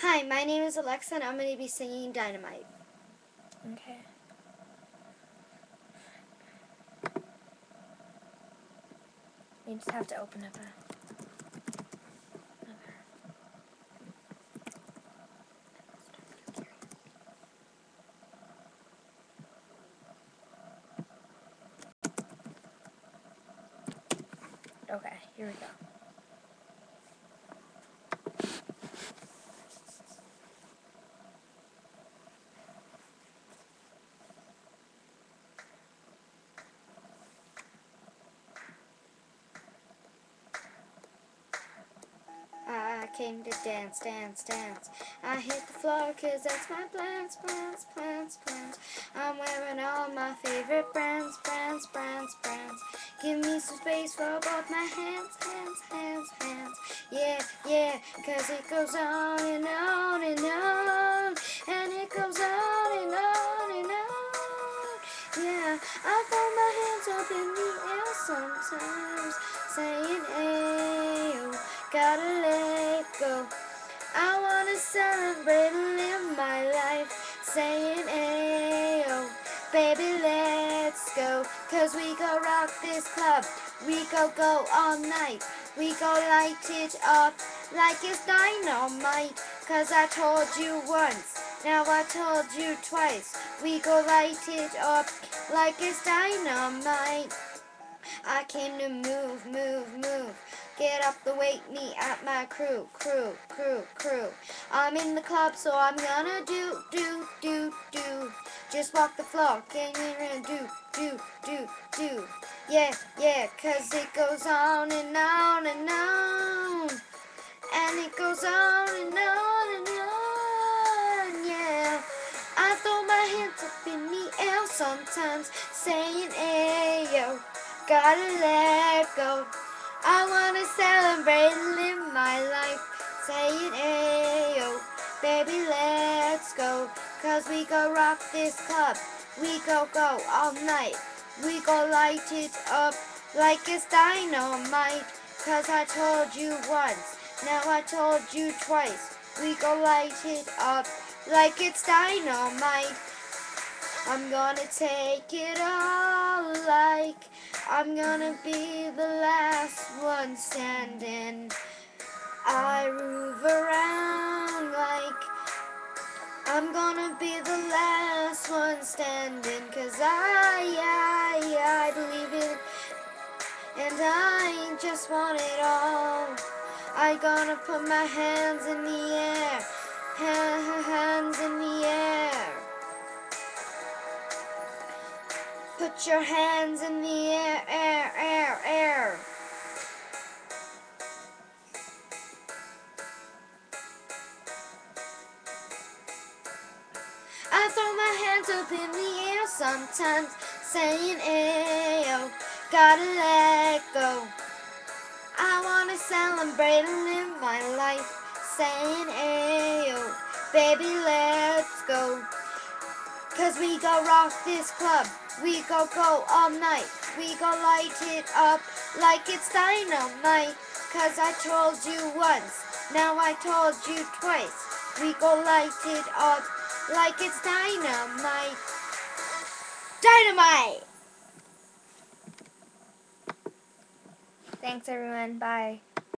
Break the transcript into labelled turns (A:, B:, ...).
A: Hi, my name is Alexa and I'm going to be singing Dynamite.
B: Okay. You just have to open up a... Okay, here we go.
A: I came to dance, dance, dance. I hit the floor cause that's my plans, plans, plans, plans. I'm wearing all my favorite brands, brands, brands, brands. Give me some space for both my hands, hands, hands, hands. Yeah, yeah, cause it goes on and on and on. And it goes on and on and on. Yeah, I throw my hands up in the air sometimes, saying, Ayo, gotta let go. I wanna celebrate and live my life, saying, Ayo, baby, let's go. Cause we go rock this club, we go go all night. We go light it up like it's dynamite. Cause I told you once, now I told you twice. We go light it up like it's dynamite. I came to move, move, move. Get up the wake me at my crew, crew, crew, crew. I'm in the club, so I'm gonna do, do, do, do. Just walk the floor, can you do, do, do, do. Yeah, yeah, cause it goes on and on and on. And it goes on and on and on, yeah. I throw my hands up in the air sometimes, saying, Ayo, gotta let go. I wanna celebrate and live my life, saying, Ayo, baby, let's go. Cause we go rock this club, we go go all night. We go light it up like it's dynamite. Cause I told you once, now I told you twice. We go light it up like it's dynamite. I'm gonna take it all like I'm gonna be the last one standing. I move around like I'm gonna be the last one standing. Cause I, I, I believe it. And I just want it all. I gonna put my hands in the air. Ha- Hands in the air. Put your hands in the air, air, air, air. I throw my hands up in the air sometimes, saying, Ayo, gotta let go. I wanna celebrate and live my life, saying, Ayo, baby, let's go. Cause we go rock this club, we go go all night, we go light it up like it's dynamite. Cause I told you once, now I told you twice, we go light it up like it's dynamite. Dynamite!
B: Thanks, everyone. Bye.